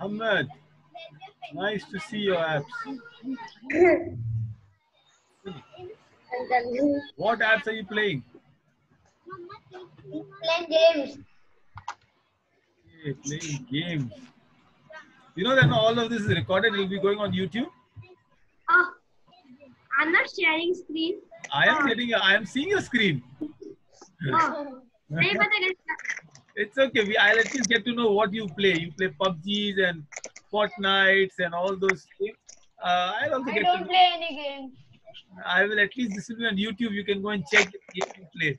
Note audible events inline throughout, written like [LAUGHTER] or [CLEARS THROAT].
Muhammad, nice to see your apps. [COUGHS] What apps are you playing? Playing games. Hey, playing games. You know that all of this is recorded. It will be going on YouTube. Oh, I'm not sharing screen. I am uh. getting. I am seeing your screen. Uh, it's okay. We, I'll at least get to know what you play. You play PUBGs and Fortnites and all those things. Uh, I'll also I get don't to play know. any games. I will at least. This will be on YouTube. You can go and check if you play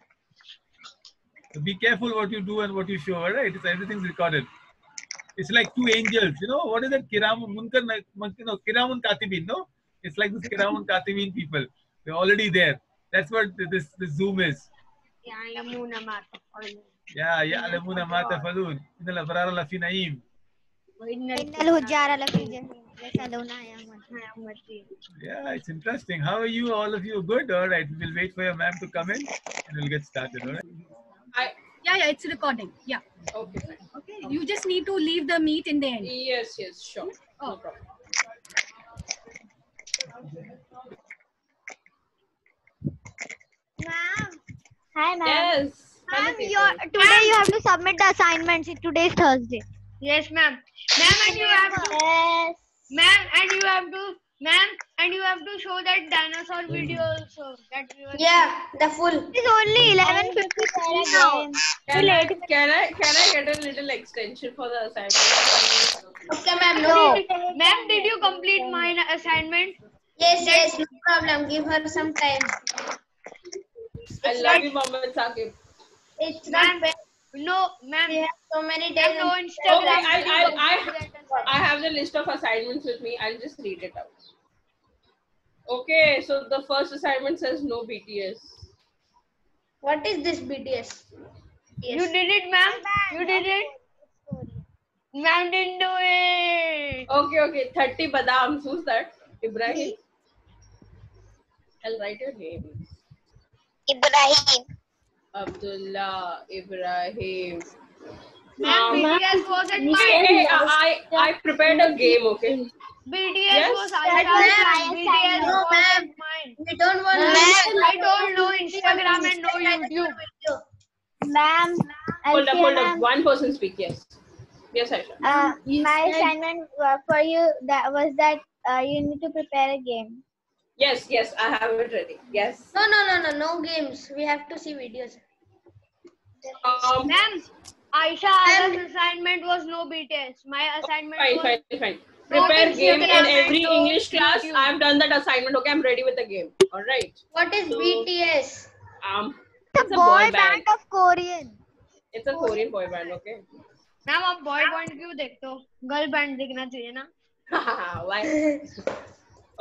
So be careful what you do and what you show. All right, it's, everything's recorded. It's like two angels. You know what is that? Kiram Munkar, no, Kiramun Katibin. No, it's like this Kiramun Katibin people. They're already there. That's what this this Zoom is. يعلمون ما تفعلون Yeah, يعلمون ما تفعلون إن الأبرار لفي نعيم. وإن إن الفجار لفي جحيم يسألون أيام يوم الدين Yeah, it's interesting. How are you? All of you good? All right, we'll wait for your ma'am to come in and we'll get started. All right. I, Yeah, yeah, it's recording. Yeah. okay, fine. Okay. You just need to leave the meet in the end. Yes, yes, sure. No Oh. problem. Ma'am. Hi, ma'am. Yes. Ma'am, Panathi, your, today you have to submit the assignments. Today is Thursday. Yes, ma'am. Ma'am, and you have to, Yes. ma'am, and you have to, ma'am, and you have to show that dinosaur hmm. video also. That we were Yeah, the full. It's only 11.50 now. Can I, can I can I get a little extension for the assignment? Okay, ma'am. No. No. Ma'am, did you complete my assignment? Yes, yes, no problem. Give her some time. I love you, Mohammed Saqib. It's not bad. No, ma'am. We have so many days. no Instagram. Okay, I- I- I- I have the list of assignments with me. I'll just read it out. Okay, so the first assignment says no BTS. What is this BTS? You did it, ma'am. You did it. Ma'am didn't do it. Okay, okay. 30 badams. Who's that? Ibrahim. I'll write your name. Ibrahim. Abdullah Ibrahim. Ma'am, Um, BTS was at Hey, hey, I, I I prepared a game, okay? BTS Yes. was Ma'am, Aisha's. BTS no, was ma'am. at mine. We don't want I don't know Instagram and no YouTube. YouTube. Ma'am, Hold up, hold up. ma'am, One person speak, yes. Yes, Aisha. uh, my assignment uh, for you that was that uh, you need to prepare a game. Yes, yes, I have it ready. Yes. No, no, no, no, no games. We have to see videos. Um, Ma'am, Aisha Ala's assignment was no BTS. My assignment fine, was fine, fine. No Prepare game in Instagram every and no English class. YouTube. I've done that assignment. Okay, I'm ready with the game. All right. What is So- BTS? Um, It's it's a a boy boy band band. of Korean. It's a Korean boy band. Okay. Ma'am आप boy band क्यों देखते हो girl band देखना चाहिए ना [LAUGHS] Why?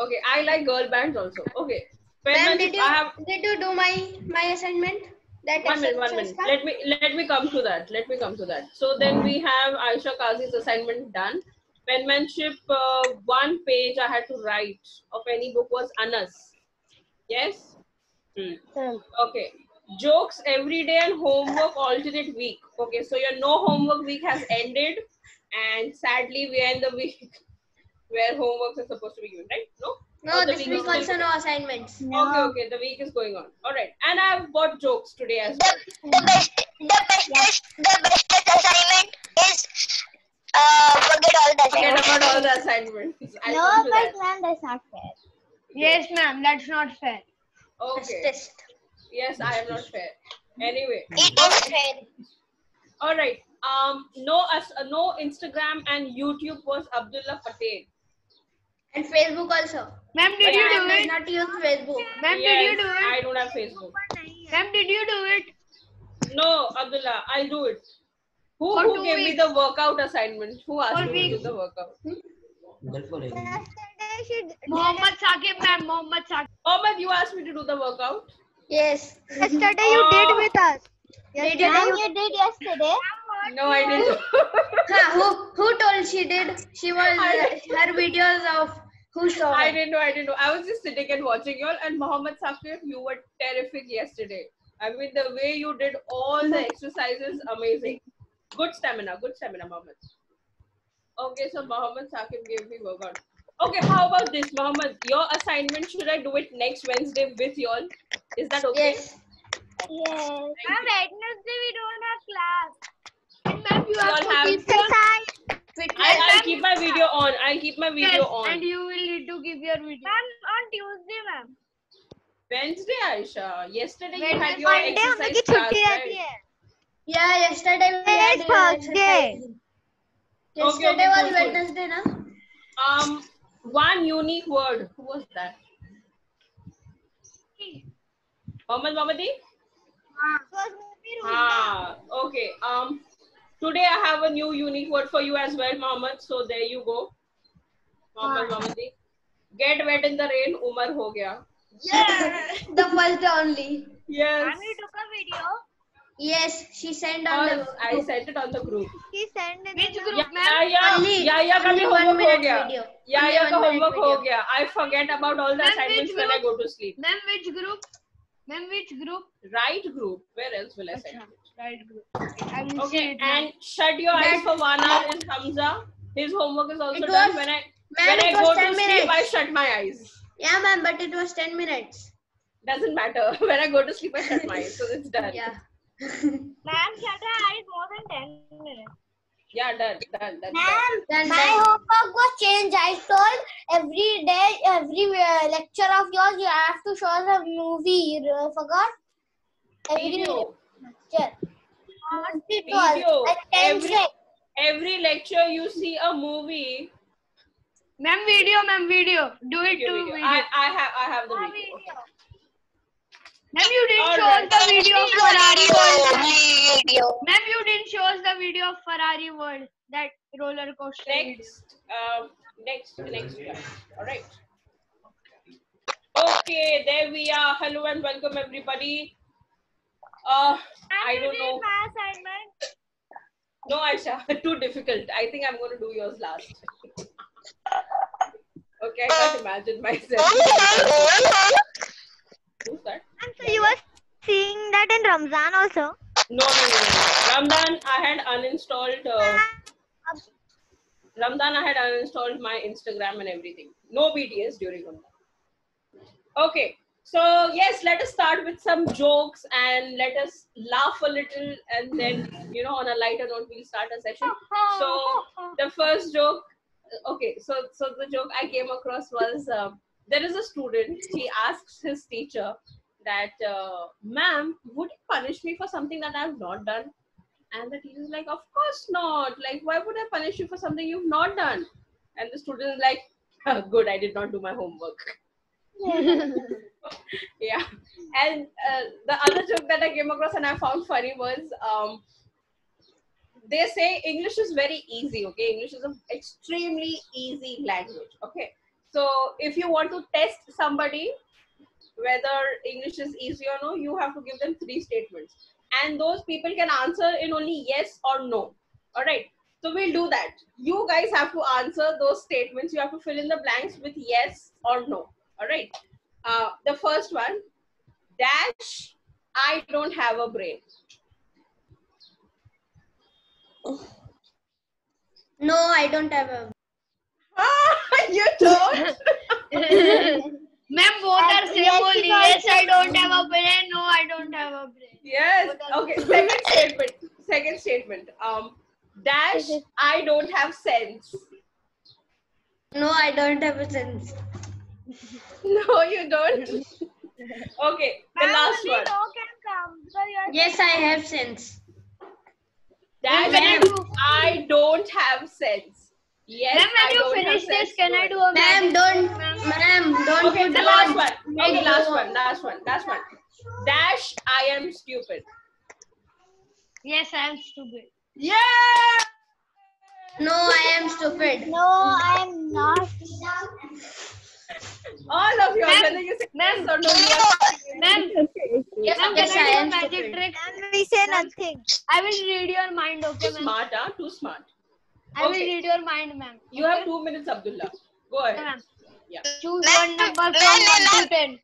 Okay, I like girl bands also. Okay. Pen Ma'am, and- did you I have did you do my my assignment? That one minute, one minute. Let me let me come to that. Let me come to that. So then we have Aisha Kazi's assignment done. Penmanship, uh, one page I had to write of any book was Anas. Yes. Hmm. Okay. Jokes every day and homework alternate week. Okay, so your no homework week has ended, and sadly we are in the [LAUGHS] week where homeworks are supposed to be given, right? No. No, the this week week is also no assignments. Okay, okay. The week is going on. All right, and I have bought jokes today as well. The best, the bestest, the bestest assignment is uh, forget all the Forget about all the assignments. I'll No, but that. ma'am, that's not fair. yes ma'am that's not fair Okay. Test. Yes, I am not fair. Anyway. It is fair. All right. Um. No. As uh, no Instagram and YouTube was Abdullah Patel. And Facebook also. Ma'am did But you I do I it not use Facebook. ma'am yes, did you do it? I don't have Facebook. ma'am did you do it No, Abdullah, I'll do it. Who, who two gave me the workout assignment? Who asked For me to do the workout? Yesterday she did Mohammed Saqib ma'am Mohammed Saqib Oh, but you asked me to do the workout. Yes. Yesterday you did Oh. with us. Yesterday you you did yesterday. No, I didn't. [LAUGHS] Huh, who who she did. She was [LAUGHS] uh, her videos of who saw I didn't know, I didn't know. I was just sitting and watching you all. And Mohammed Saqib, you were terrific yesterday. I mean, the way you did all the exercises, amazing. Good stamina, good stamina, Mohammed. Okay, so Mohammed Saqib gave me workout. Okay, how about this, Mohammed? Your assignment, should I do it next Wednesday with you all? Is that okay? Yes. Yes. Thank Wednesday we don't have class. And ma'am, you You have to have- Exercise. I'll, I'll keep my video on. I'll keep my video yes, on. And you will need to give your video. Ma'am, on Tuesday, ma'am. Wednesday, Aisha. Yesterday Wednesday, you had your Monday exercise class, right? Yeah, yesterday we had uh, Yesterday okay, okay, was cool, Wednesday, na? Um, one unique word. Who was that? Mohammad ah. Mamadi? Ah, okay. Um, today I have a new unique word for you as well, Mohammed. So there you go. Mohammed Mohammadi. Get wet in the rain, Umar ho gaya. The first day only. Yes. Ma'am, you took a video. Yes, she sent on Uh, the I sent it on the group. He sent in Which the group, Yeah, ma'am? yeah, Only- yeah, yeah, का only भी one homework हो minute गया. video. Yeah, Only yeah, का one minute homework हो video. गया. I forget about all the Ma'am, assignments which when I group? go to sleep. Ma'am, which group? Ma'am, which group? Right group. Where else will I send it? Right group. I will see Okay, it. and shut your eyes for one hour is Hamza. His homework is also It done. When I Ma'am, when I go to 10 sleep. I shut my eyes. Yeah, ma'am, but it was 10 minutes. Doesn't matter. [LAUGHS] When I go to sleep, I shut my eyes, so it's done. Yeah. [LAUGHS] Ma'am, shut her eyes more than 10 minutes. Yeah, done, done, that's done. Ma'am, Done, my done. homework was changed. I told every day, every uh, lecture of yours, you have to show the movie. You uh, forgot? Every Video. Lecture. Not it was. Video. Every- Every lecture you see a movie. Ma'am, video, ma'am, video. Do it Video, to video. video. I, I have I have the video. video. Ma'am, you didn't All show right. us the video of Ferrari World. Video. Ma'am, you didn't show us the video of Ferrari World. That roller coaster. Next, um, next, next class. All right. Okay, there we are. Hello and welcome everybody. Uh, I don't know. My assignment. No, Aisha, [LAUGHS] too difficult. I think I'm going to do yours last. okay, I can't imagine [LAUGHS] myself. [LAUGHS] Who's that? And so you were seeing that in Ramzan also? No, no, no, no. Ramadan, I had uninstalled. Uh, Ramadan, I had uninstalled my Instagram and everything. No BTS during Ramadan. Okay, so yes, let us start with some jokes and let us laugh a little, and then you know, on a lighter note, we'll start a session. So the first joke, okay, so so the joke I came across was uh, there is a student. He asks his teacher that, uh, "Ma'am, would you punish me for something that I have not done?" And the teacher is like, "Of course not. Like, why would I punish you for something you've not done?" And the student is like, "Ah, [LAUGHS] "Good, I did not do my homework." [LAUGHS] [LAUGHS] yeah. And uh, the other joke that i came across and i found funny was um, they say english is very easy okay? English is an extremely easy language okay? So if you want to test somebody whether english is easy or no you have to give them three statements. And those people can answer in only yes or no all right so we'll do that. You guys have to answer those statements. You have to fill in the blanks with yes or no all right uh, the first one dash i don't have a brain No, I don't have a. Ah, [LAUGHS] you don't Ma'am, both are same Yes, only. Yes, I don't have a brain. No, I don't have a brain. yes okay second statement second statement um dash i don't have sense No, I don't have a sense. No you don't [LAUGHS] okay the last one No can come. because Yes, I have sense. dash Can I do- i don't have sense yes Ma'am, when I you don't have finish this, can I do a Ma'am, magic don't, trick, ma'am? ma'am, don't okay put the last one Make okay last go. one last one last one dash i am stupid Yes, I am stupid. yeah No, I am stupid. No, I am not. All of you Ma'am, whether you say ma'am, yes or no you are- Ma'am, Yes, ma'am, yes, can I I do a magic trick? And we say nothing. I will read your mind, okay, too ma'am? smart huh too smart I will read your mind, ma'am. You have two minutes, Abdullah. Go ahead. ma'am. Yeah. Choose one number from 1 to 10.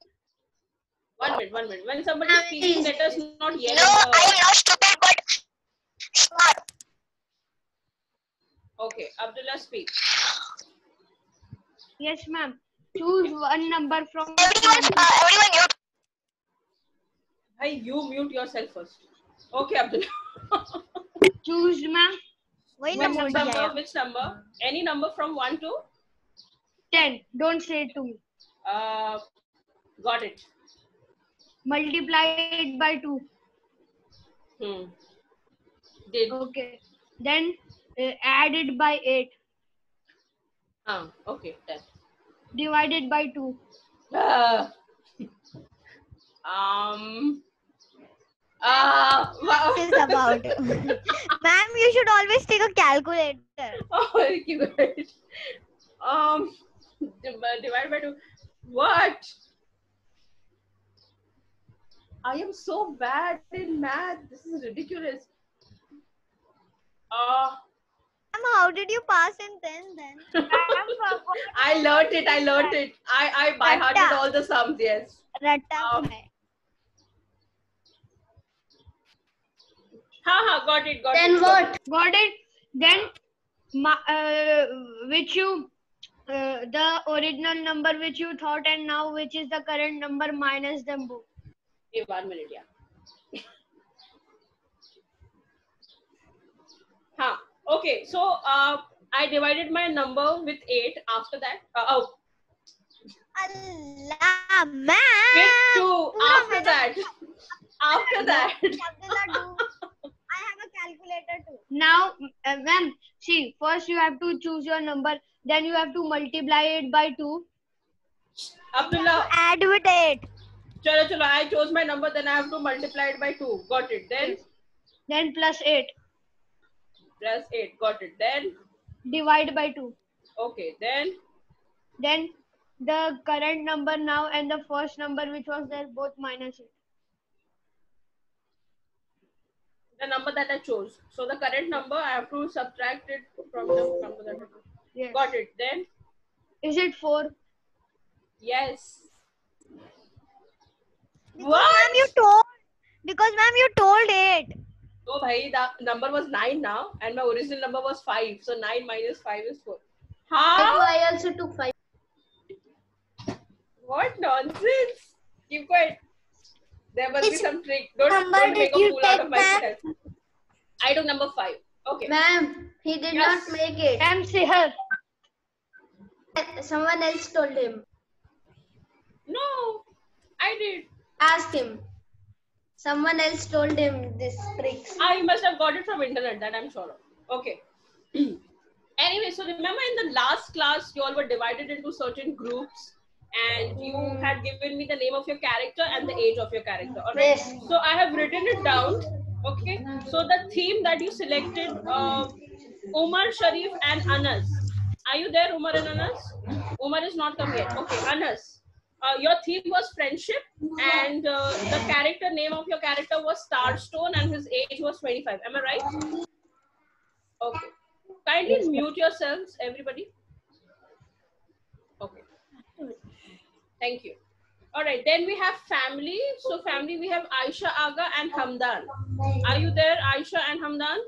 One minute, one minute. When somebody is speaking, let us not yell. No, at I am the- not stupid, but smart. Okay, Abdullah, speak. Yes, ma'am choose one number from everyone, uh, everyone. Hi, you mute yourself first. Okay, Abdul. [LAUGHS] choose ma. Which number? number which number? Any number from one to ten. Don't say it to me. Uh, got it. Multiply it by two. Hmm. Did. Okay. Then uh, add it by eight. Ah, okay. Done. Divide it by 2. Ah. um. Ah. wow. is about. [LAUGHS] Ma'am, you should always take a calculator. [LAUGHS] Oh, very cute. Um, div- divide by two. What? I am so bad in math. This is ridiculous. Uh, Ma'am, how did you pass in 10 then? [LAUGHS] I learnt it. I learnt it. I I by hearted Ratta. all the sums. Yes. Ratta Um. Ha ha. Got it. Got Then it. got what? Got it? Then ma- uh, which you uh, the original number which you thought and now which is the current number minus them both. it. One minute. Yeah. [LAUGHS] Huh. Okay. So uh, I divided my number with eight. After that, uh, oh, Allah, with ma'am. two. After that, after that. I have a calculator too. Now, uh, ma'am, see, first you have to choose your number, then you have to multiply it by 2. Abdullah, Add with 8. chalo chalo. I chose my number, then I have to multiply it by two. Got it. Then Then plus 8. Plus eight. Got it. Then Divide by 2. okay. Then Then the current number now and the first number which was there both minus 8. the number that I chose. So the current number I have to subtract it from the number that I chose. Yes. Got it. Then Is it 4? yes. Because What? ma'am, you told. Because ma'am, you told 8. Oh, bhai, the number was nine now, and my original number was five. So nine minus five is four. How? I also took five. What nonsense! Keep quiet. There must be Which some trick. Don't, number don't did make a you fool out take, of ma'am? myself. I took number five. Okay. Ma'am, he did Yes. not make it. Ma'am, see her. Someone else told him. No, I did. Ask him. Someone else told him this tricks. I must have got it from internet. That I'm sure of. Okay. [CLEARS THROAT] anyway, so remember in the last class, you all were divided into certain groups, and you had given me the name of your character and the age of your character. All right. Yes. So I have written it down. Okay. So the theme that you selected, uh, Umar, Sharif, and Anas. Are you there, Umar and Anas? Umar is not come yet. Okay, Anas. Uh, your theme was friendship, and uh, the character name of your character was Starstone, and his age was 25. Am I right? Okay. Kindly mute yourselves, everybody. Okay. Thank you. All right. Then we have family. So family, we have Aisha Aga and Hamdan. Are you there, Aisha and Hamdan?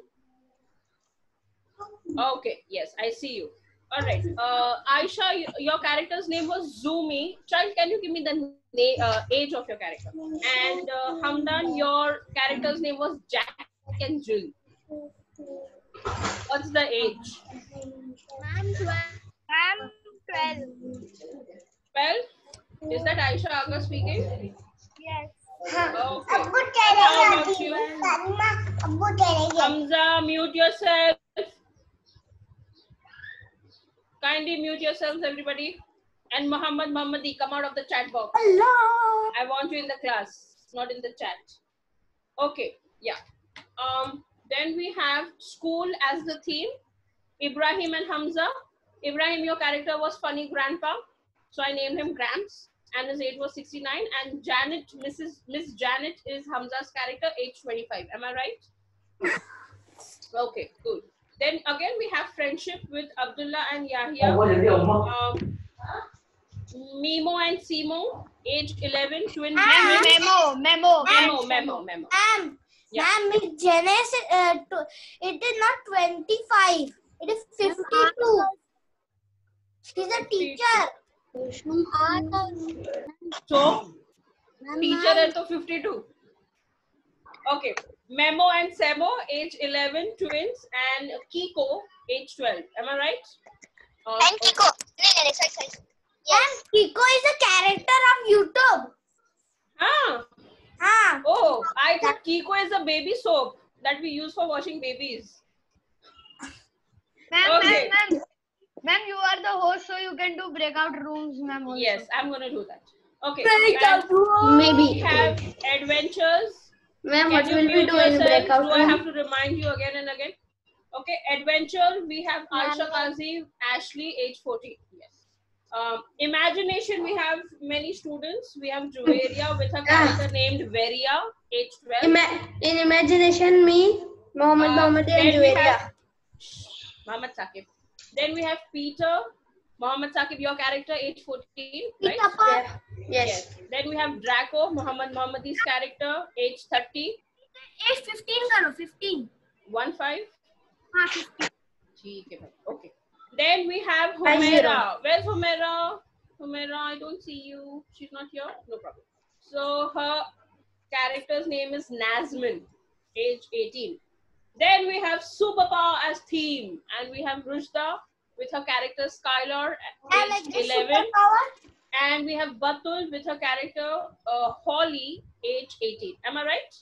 Okay. Yes, I see you. All right. Uh, Aisha, your character's name was Zumi. Child, can you give me the na- uh, age of your character? And uh, Hamdan, your character's name was Jack and Jill. What's the age? Ma'am, 12. Ma'am, 12. 12? Is that Aisha Aga speaking? Yes. Okay. How about you? Hamza, mute yourself. Kindly mute yourselves, everybody. And Muhammad Muhammadi, come out of the chat box. Hello. I want you in the class, not in the chat. Okay, yeah. Um, then we have school as the theme. Ibrahim and Hamza. Ibrahim, your character was funny grandpa, so I named him Gramps, and his age was 69. And Janet, Mrs. Miss Janet is Hamza's character, age 25. Am I right? [LAUGHS] Okay, cool. Then again, we have friendship with Abdullah and Yahya. Um, Mimo and Simo, age 11, twin Memo, memo, memo. Memo, memo, memo. Ma'am, Yeah. ma'am, Miss Janice, uh, to, it is not 25. It is 52. She's a teacher. So, teacher is to 52. Okay. Memo and Semo, age 11, twins, and Kiko, age 12. Am I right? Uh, And Kiko. Yes. Kiko is a character of YouTube. Ah, Ah. oh, I thought Kiko is a baby soap that we use for washing babies. Ma'am, Okay. ma'am, ma'am. Ma'am, you are the host, so you can do breakout rooms, ma'am. Yes, I'm gonna do that. Okay. Breakout and room. We Maybe. have adventures. Ma'am, what you will we do in yourselves? breakout Do I have to remind you again and again? Okay, adventure. We have Aisha Kazi, Ashley, age 14. Yes. Um, imagination. We have many students. We have Juveria [COUGHS] with her character named Veria, age 12. Ima- in imagination, me, Mohammed Uh, Mohammed and we Juwaria. have Mohammed Saqib. Then we have Peter, Muhammad Saqib, your character, age 14, right? Yes. yes. Then we have Draco, Muhammad Muhammadi's character, age 30. Age 15, karo, 15. 1 5? Ah, 15. Okay. Then we have Humera. Where's Humera? Humera, I don't see you. She's not here? No problem. So her character's name is Nazmin, age 18. Then we have Superpower as theme, and we have Rushda, with her character Skylar, I like age the 11. And we have Batul with her character uh, Holly, age 18. Am I right?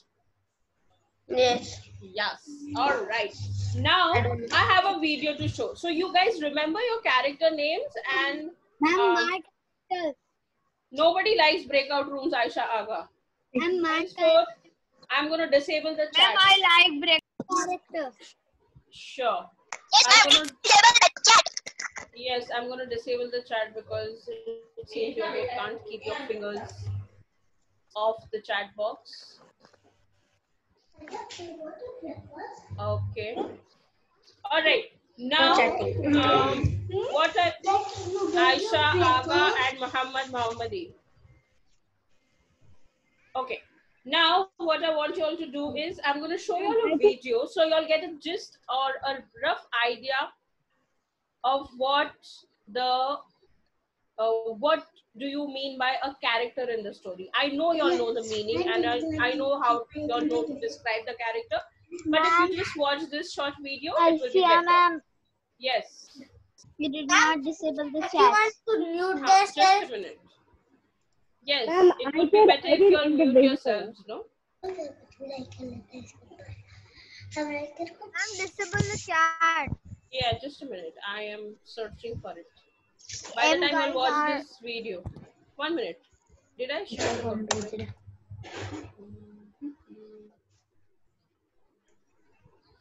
Yes. Yes. All right. Now I. I have a video to show. So you guys remember your character names and Ma'am, Um, my character. nobody likes breakout rooms, Aisha Aga. Ma'am, my Henceforth, I'm going to disable the chat. Ma'am, I like breakout character. Sure. I'm gonna, yes, I'm going to disable the chat because it seems you can't keep your fingers off the chat box. Okay. All right. Now, chatting. um, what are Aisha Aga and Muhammad Mohammadi? Okay. Now, what I want you all to do is I'm going to show you all a video so you all get a gist or a rough idea of what the uh, what do you mean by a character in the story. I know you all know the meaning and I, I know how you all know to describe the character. But if you just watch this short video, it will be Alfia, better. ma'am, Yes. you did not disable the If chat. want to mute Huh, just a minute. Yes, Ma'am, it I would be did- better I if you all did mute yourselves, no? Ma'am, disable the chat. Yeah, just a minute. I am searching for it. By the time I watch are- this video. One minute. Did I share the?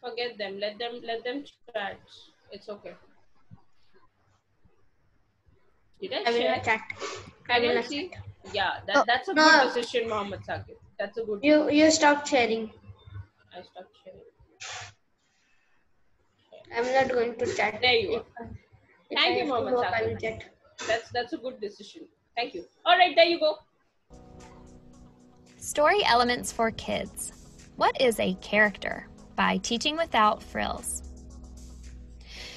Forget them. Let them let them chat. It's okay. Did I, I will share? not chat. I Can will not see? chat. Yeah, that, oh, that's a No. good decision, Mohammed Saqib. That's a good You you stop sharing. I stopped sharing. I'm not going to chat. There you are. If Thank I you, have to Mohammed I will chat. That's that's a good decision. Thank you. All right, there you go. Story Elements for Kids What is a Character? by Teaching Without Frills.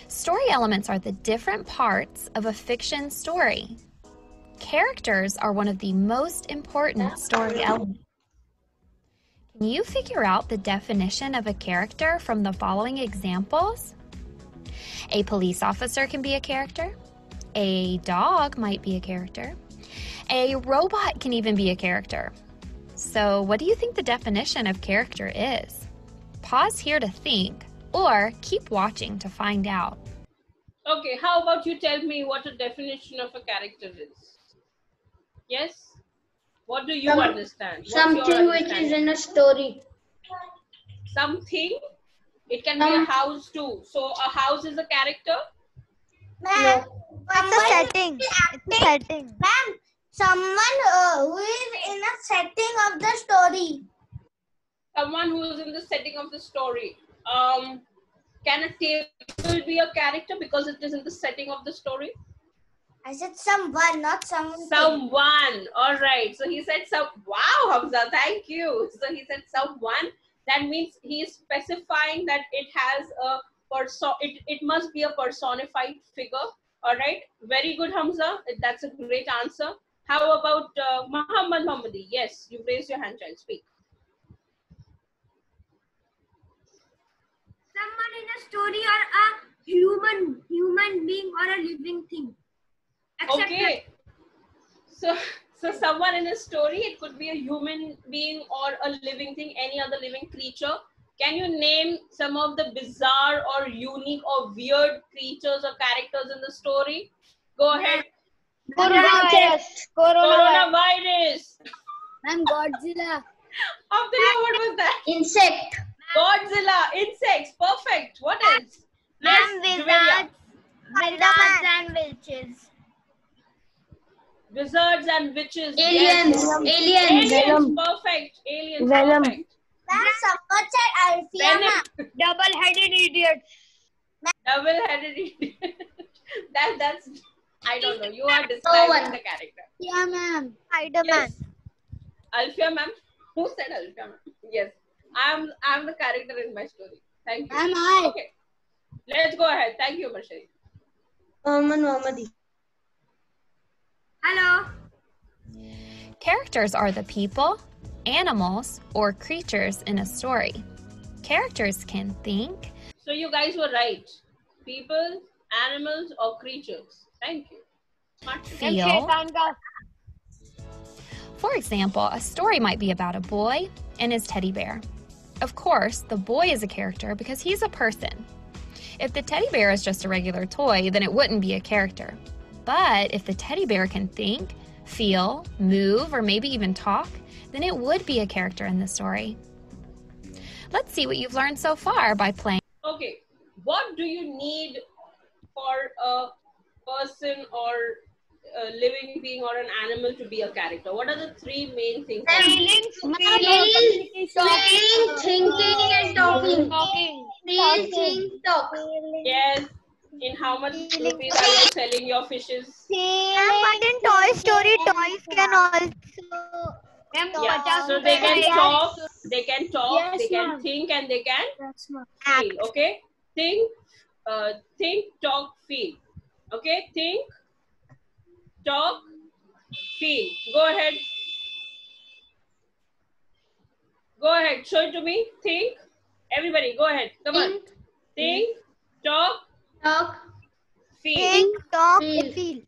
Story elements are the different parts of a fiction story. Characters are one of the most important story elements. Can you figure out the definition of a character from the following examples? A police officer can be a character. A dog might be a character. A robot can even be a character. So, what do you think the definition of character is? Pause here to think, or keep watching to find out. Okay, how about you tell me what a definition of a character is? Yes? What do you Some- understand? What's Something which is in a story. something. It can be a house too. So a house is a character. ma'am, It's a someone setting. It's a setting. Ma'am, someone uh, who is in a setting of the story. Someone who is in the setting of the story. Um, can a table be a character because it is in the setting of the story? I said someone, not someone. Someone. All right. So he said some. Wow, Hamza. Thank you. So he said someone. That means he is specifying that it has a perso. It it must be a personified figure. All right. Very good, Hamza. That's a great answer. How about uh, Muhammad Muhammadi? Yes, you raised your hand, child. Speak. Someone in a story or a human human being or a living thing. Except Okay. So, so someone in a story, it could be a human being or a living thing, any other living creature. Can you name some of the bizarre or unique or weird creatures or characters in the story? Go ahead. Coronavirus. Coronavirus. Coronavirus. I'm Godzilla. Abdullah, what was that? Insect. Godzilla, insects, perfect. What else? Ma'am, Yes, wizards. Wizards and witches. Wizards and witches. Aliens. Yes. Aliens. Aliens, perfect. Aliens, Venom. perfect. Ma'am, someone said Alfia, Venom. Double-headed idiot. double-headed idiot. [LAUGHS] that that's I don't know. You are describing one. the character. Yeah, ma'am. Spider-Man. Yes. Alfia ma'am. Who said Alfia ma'am? Yes. I'm I'm the character in my story. Thank you. Am I? Okay. Let's go ahead. Thank you, Marshari. Mohammed Mohammadi. Hello. Characters are the people, animals, or creatures in a story. Characters can think, So you guys were right. People, animals, or creatures. Thank you. Smart. feel. Shaitan. For example, a story might be about a boy and his teddy bear. Of course, the boy is a character because he's a person. If the teddy bear is just a regular toy, then it wouldn't be a character. But if the teddy bear can think, feel, move, or maybe even talk, then it would be a character in the story. Let's see what you've learned so far by playing. Okay. What do you need for a person or a living being or an animal to be a character? What are the three main things? Feelings, Feeling, feelings, thinking, and talking. talking. Feel, think, talk. Yes. In how much rupees are you selling your fishes? But in Toy Story, toys can also. Yeah. So they can talk, they can talk, Yes, they can think, and they can That's feel. Okay. Think, uh, think, talk, feel. Okay. Think, talk, feel. Go ahead. Go ahead. Show it to me. Think. Everybody, go ahead. Come on. Think, Think, talk, talk, feel. talk, Feel. feel.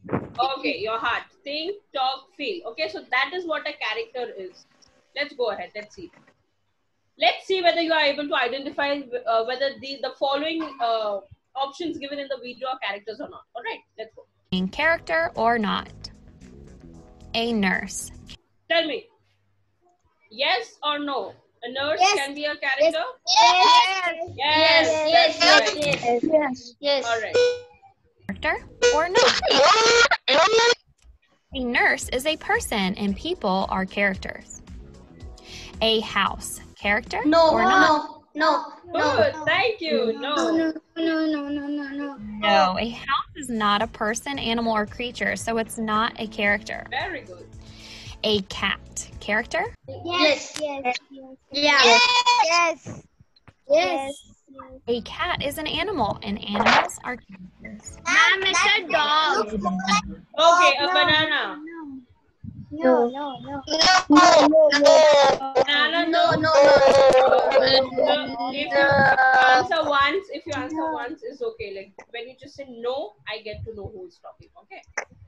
Okay, your heart. Think, talk, feel. Okay, so that is what a character is. Let's go ahead. Let's see. Let's see whether you are able to identify uh, whether the, the following uh, options given in the video are characters or not. All right, let's go. character or not. A nurse. Tell me. Yes or no? A nurse Yes. can be a character? Yes. Yes, Yes, that's yes, right. yes, yes, yes. All right. character or not. A nurse is a person and people are characters. A house, character No, or not? no, no, no. Good. Thank you. No. no, no, no, no, no, no. No, a house is not a person, animal, or creature, so it's not a character. Very good. A cat, character? Yes, Yes. yeah, Yes. yes. A cat is an animal, and animals are characters. Ma'am, it's a dog. Okay, a banana. No, no, no. Banana, No, no. no, Uh, if you answer once, if you answer once, is okay. Like when you just say no, I get to know who is talking. Okay,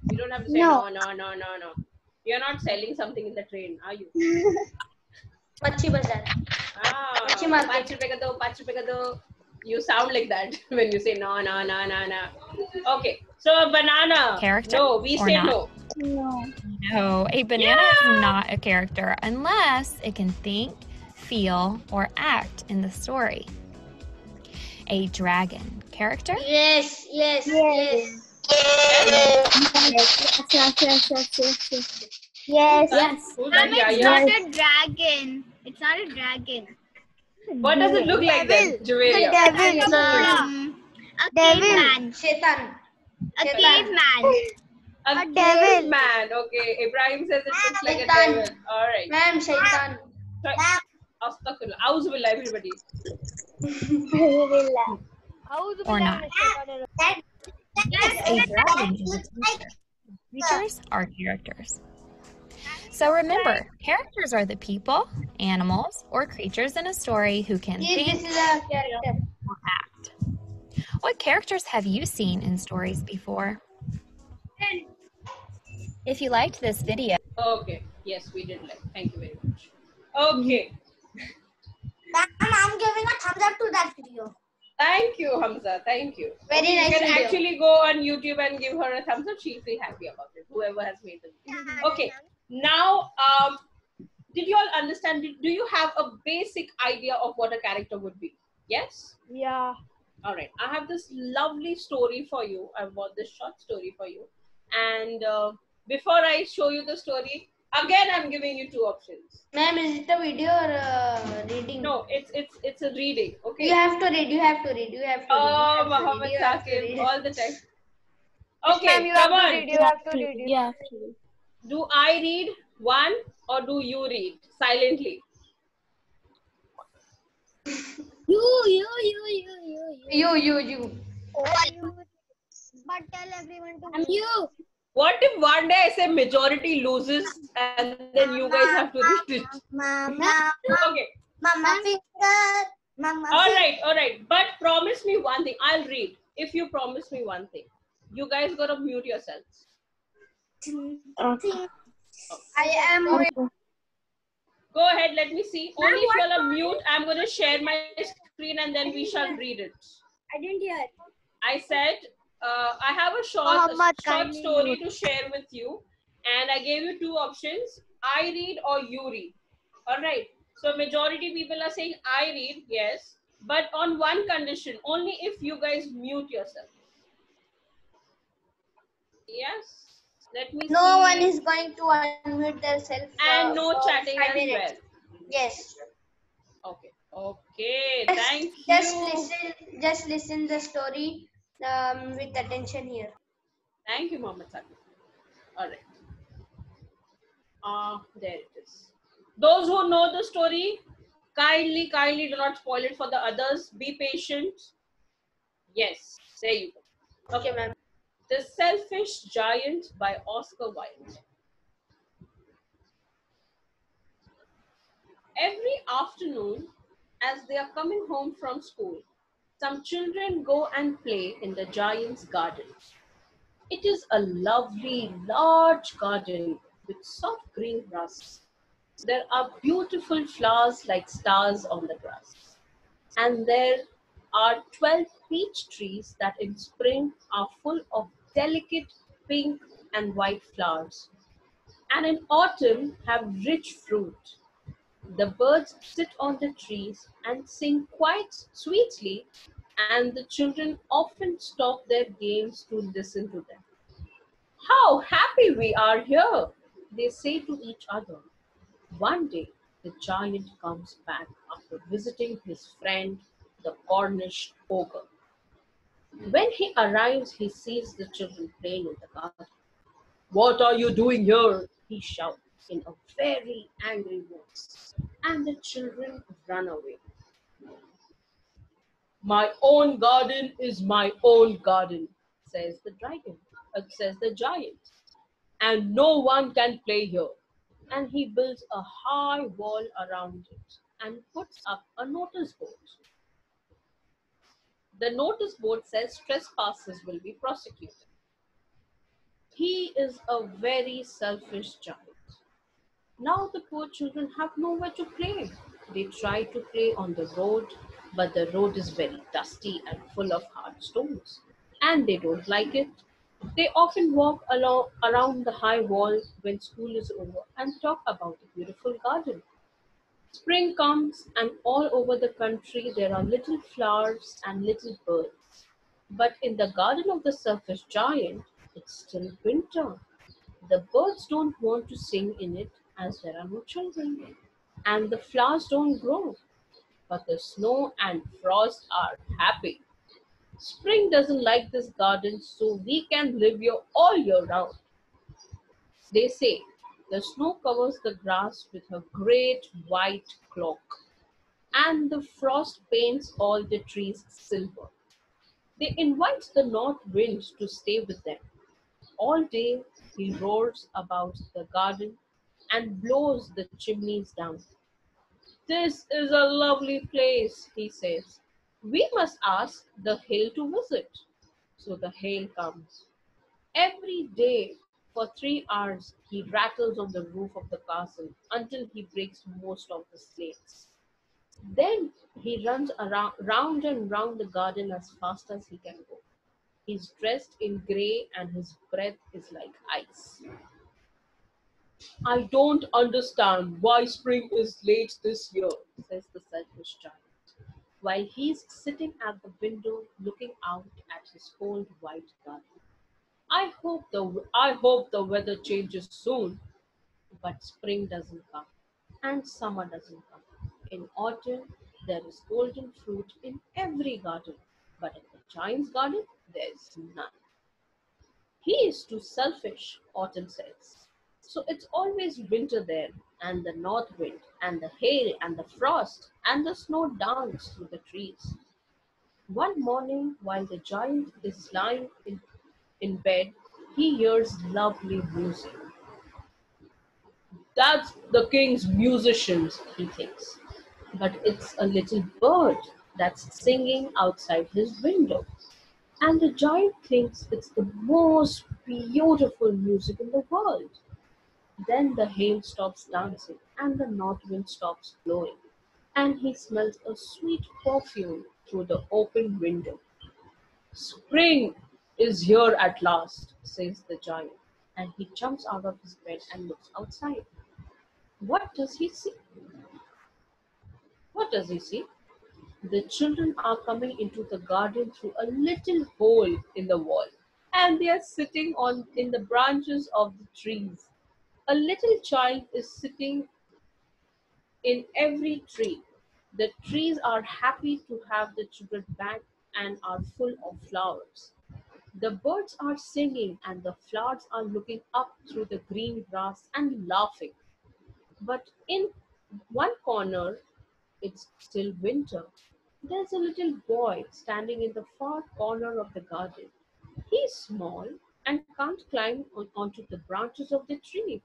you don't have to say no, no, no, no, no. You're not selling something in the train, are you? [LAUGHS] Machi bazaar. Ah, Pachi pachi. You sound like that [LAUGHS] when you say no, no, no, no, no. Okay, so a banana. Character. No, we say not. no. No, a banana yeah. is not a character unless it can think, feel, or act in the story. A dragon character? Yes, yes, yes. yes. yes. yes. yes. yes. yes. yes. yes. yes. Who's Ma'am, that? it's Yeah, not a dragon. It's not a dragon. What does it look like then, Juvelia? devil. Um, A Devil. caveman. Shaitan. A Shaitan. caveman. A, A devil. man. Okay, Ibrahim says it looks like a devil. All right. Ma'am, Shaitan. Astaghfirullah. Auzubillah, everybody. Or not. A dragon is a creature. Creatures are characters. So remember, characters are the people, animals, or creatures in a story who can Yes, think this is a or act. What characters have you seen in stories before? If you liked this video, Okay. Yes, we did like. Thank you very much. Okay. Ma'am, I'm giving a thumbs up to that video. Thank you, Hamza. Thank you. Very Okay, nice You can video. actually go on YouTube and give her a thumbs up. She'll be happy about it. Whoever has made the video. Okay. Now, um, did you all understand? Do do you have a basic idea of what a character would be? Yes. Yeah. All right. I have this lovely story for you. I bought this short story for you. And uh, before I show you the story, again, I'm giving you two options. Ma'am, is it a video or a reading? No, it's it's it's a reading. Okay. You have to read. You have to read. You have to read. Oh, you have to read, Muhammad you Saqib, all the time. Ma'am, Okay, you come have on. to read. You have to read. You Yeah. Do I read one or do you read silently? You, you, you, you, you, You, you, you. you. But tell everyone to. And you. What if one day I say majority loses and then you guys have to read it? Mama, [LAUGHS] Okay. mama finger. Mama All right, all right. But promise me one thing. I'll read. If you promise me one thing, you guys gotta mute yourselves. Finger. I am. Go ahead, let me see. Only if you're on mute, I'm gonna share my screen and then we shall read it. I didn't hear. I said uh, I have a short, Muhammad, short story to share with you, and I gave you two options: I read or you read. All right. So majority people are saying I read, yes, but on one condition: only if you guys mute yourself. Yes. Let me. No see. one is going to unmute themselves. And no chatting as minutes. well. Yes. Okay. Okay. Just- Thank you. Just listen. Just listen the story um, with attention here. Thank you, Mohammed Saqib. All right. Ah, there it is. Those who know the story, kindly, kindly do not spoil it for the others. Be patient. Yes, there you go. Okay, ma'am. The Selfish Giant by Oscar Wilde. Every afternoon, as they are coming home from school, some children go and play in the giant's garden. It is a lovely, large garden with soft green grass. There are beautiful flowers like stars on the grass. And there are 12 peach trees that in spring are full of delicate pink and white flowers. And in autumn have rich fruit. The birds sit on the trees and sing quite sweetly, and the children often stop their games to listen to them. How happy we are here, they say to each other. One day, the giant comes back after visiting his friend, the Cornish ogre. When he arrives, he sees the children playing in the garden. What are you doing here? He shouts in a very angry voice, and the children run away. My own garden is my own garden, says the dragon, uh, says the giant, and no one can play here. And he builds a high wall around it and puts up a notice board. The notice board says trespassers will be prosecuted. He is a very selfish child. Now the poor children have nowhere to play. They try to play on the road, but the road is very dusty and full of hard stones, and they don't like it. They often walk along around the high wall when school is over and talk about the beautiful garden. Spring comes, and all over the country there are little flowers and little birds. But in the garden of the selfish giant, it's still winter. The birds don't want to sing in it as there are no children, and the flowers don't grow. but the snow and frost are happy. Spring doesn't like this garden, so we can live here all year round. They say the snow covers the grass with a great white cloak, and the frost paints all the trees silver. They invite the north wind to stay with them. All day he roars about the garden and blows the chimneys down. This is a lovely place, he says. We must ask the hail to visit. So the hail comes. Every day for three hours he rattles on the roof of the castle until he breaks most of the slates. Then he runs around round and round the garden as fast as he can go. He's dressed in grey and his breath is like ice. I don't understand why spring is late this year, says the selfish giant, while he's sitting at the window looking out at his cold white garden. I hope the I hope the weather changes soon, but spring doesn't come and summer doesn't come. In autumn, there is golden fruit in every garden, but in the giant's garden, there's none. He is too selfish, Autumn says. So it's always winter there, and the north wind, and the hail, and the frost, and the snow dance through the trees. One morning, while the giant is lying in, in bed, he hears lovely music. That's the king's musicians, he thinks. But it's a little bird that's singing outside his window. And the giant thinks it's the most beautiful music in the world. Then the hail stops dancing and the north wind stops blowing, and he smells a sweet perfume through the open window. Spring is here at last, says the giant, and he jumps out of his bed and looks outside. What does he see? What does he see? The children are coming into the garden through a little hole in the wall, and they are sitting on in the branches of the trees. A little child is sitting in every tree. The trees are happy to have the children back and are full of flowers. The birds are singing and the flowers are looking up through the green grass and laughing. But in one corner, it's still winter. There's a little boy standing in the far corner of the garden. He's small and can't climb on, onto the branches of the tree.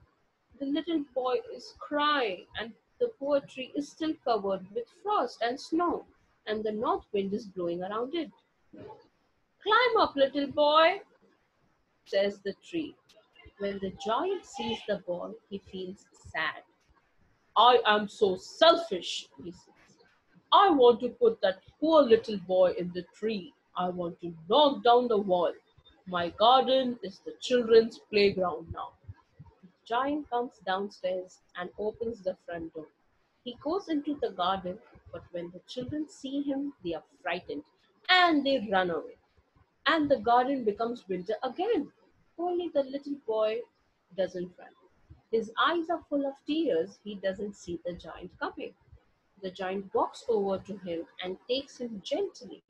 The little boy is crying, and the poor tree is still covered with frost and snow, and the north wind is blowing around it. Climb up, little boy, says the tree. When the giant sees the boy, he feels sad. I am so selfish, he says. I want to put that poor little boy in the tree. I want to knock down the wall. My garden is the children's playground now. The giant comes downstairs and opens the front door. He goes into the garden, but when the children see him, they are frightened and they run away. And the garden becomes winter again. Only the little boy doesn't run. His eyes are full of tears. He doesn't see the giant coming. The giant walks over to him and takes him gently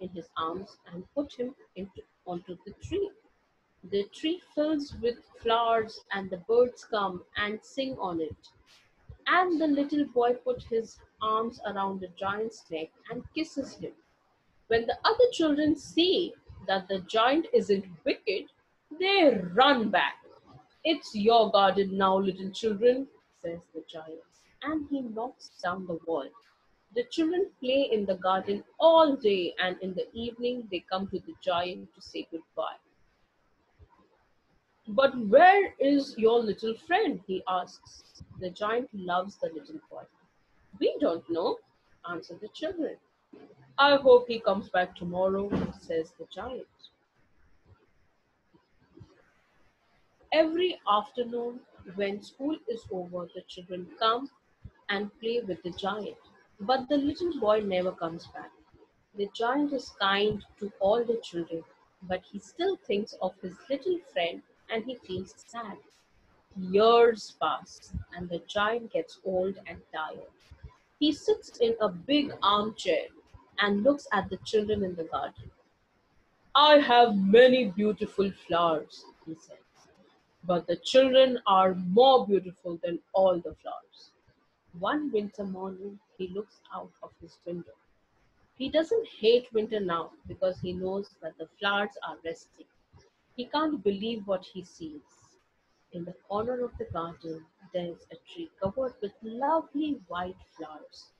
in his arms and put him into, onto the tree. The tree fills with flowers and the birds come and sing on it. And the little boy put his arms around the giant's neck and kisses him. When the other children see that the giant isn't wicked, they run back. It's your garden now, little children, says the giant and he knocks down the wall. The children play in the garden all day, and in the evening they come to the giant to say goodbye. But where is your little friend? he asks. The giant loves the little boy. We don't know, answer the children. I hope he comes back tomorrow, says the giant. Every afternoon, when school is over, the children come and play with the giant. But the little boy never comes back. The giant is kind to all the children, but he still thinks of his little friend and he feels sad. Years pass and the giant gets old and tired. He sits in a big armchair and looks at the children in the garden. I have many beautiful flowers, he says, but the children are more beautiful than all the flowers. One winter morning, he looks out of his window. He doesn't hate winter now because he knows that the flowers are resting. He can't believe what he sees. In the corner of the garden, there's a tree covered with lovely white flowers.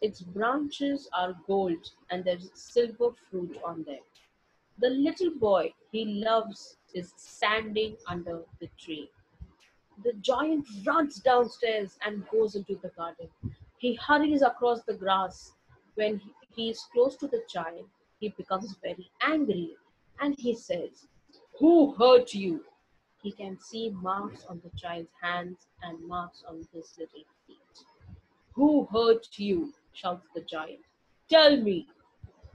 Its branches are gold and there's silver fruit on them. The little boy he loves is standing under the tree. The giant runs downstairs and goes into the garden. He hurries across the grass. When he- is close to the child, he becomes very angry and he says, Who hurt you? He can see marks on the child's hands and marks on his little feet. Who hurt you? Shouts the giant. Tell me.